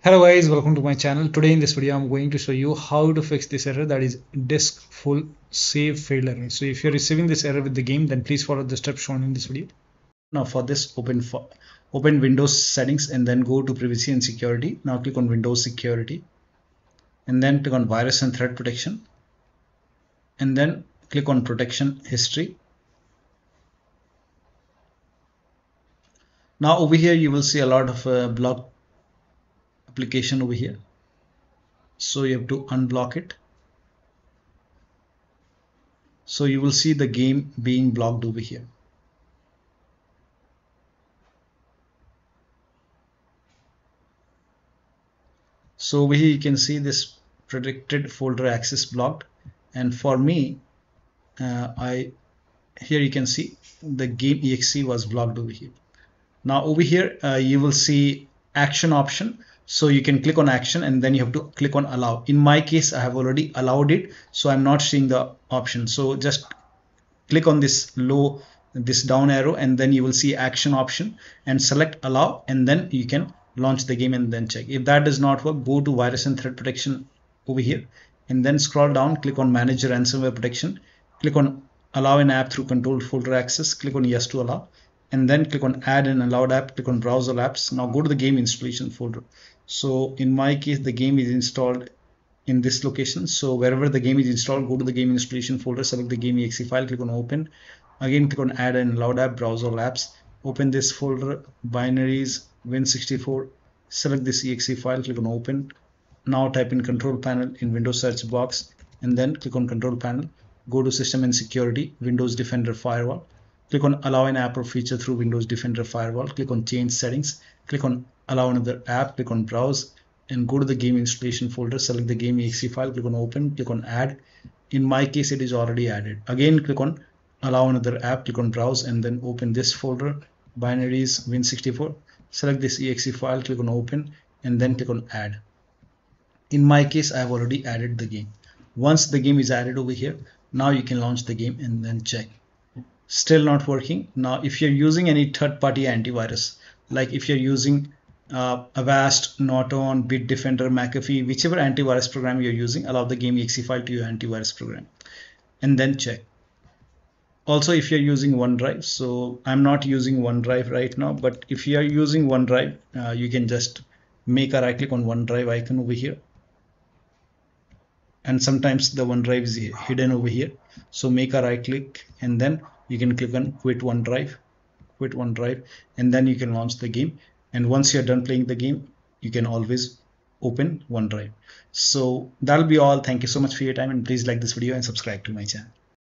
Hello guys, welcome to my channel. Today in this video, I'm going to show you how to fix this error that is disk full save failed error. So if you're receiving this error with the game, then please follow the steps shown in this video. Now for this, open for, open Windows settings and then go to privacy and security. Now click on Windows security and then click on virus and threat protection and then click on protection history. Now over here, you will see a lot of uh, block application over here. So you have to unblock it. So you will see the game being blocked over here. So over here you can see this protected folder access blocked. And for me uh, I here you can see the game exe was blocked over here. Now over here uh, you will see action option so you can click on action and then you have to click on allow. In my case I have already allowed it so I'm not seeing the option. So just click on this low this down arrow and then you will see action option and select allow and then you can launch the game and then check. If that does not work go to virus and threat protection over here and then scroll down click on manage ransomware protection click on allow an app through controlled folder access click on yes to allow and then click on add an allowed app click on browser apps. Now go to the game installation folder. So in my case the game is installed in this location. So wherever the game is installed go to the game installation folder select the game exe file click on open. Again click on add an allowed app browser apps. Open this folder binaries win64 select this exe file click on open. Now type in control panel in windows search box and then click on control panel. Go to system and security windows defender firewall click on allow an app or feature through windows defender firewall. Click on change settings. Click on allow another app. Click on browse and go to the game installation folder. Select the game exe file. Click on open. Click on add. In my case it is already added. Again click on allow another app. Click on browse and then open this folder. Binaries win64 select this exe file. Click on open and then click on add. In my case i have already added the game. Once the game is added over here now you can launch the game and then check still not working now if you're using any third-party antivirus like if you're using uh, Avast, Norton, Bitdefender, McAfee, whichever antivirus program you're using, allow the game exe file to your antivirus program and then check. Also, if you're using OneDrive, so I'm not using OneDrive right now, but if you are using OneDrive, uh, you can just make a right click on OneDrive icon over here. And sometimes the OneDrive is hidden over here. So make a right click and then you can click on quit OneDrive, quit OneDrive, and then you can launch the game. And once you're done playing the game you can always open OneDrive so that'll be all. Thank you so much for your time and please like this video and subscribe to my channel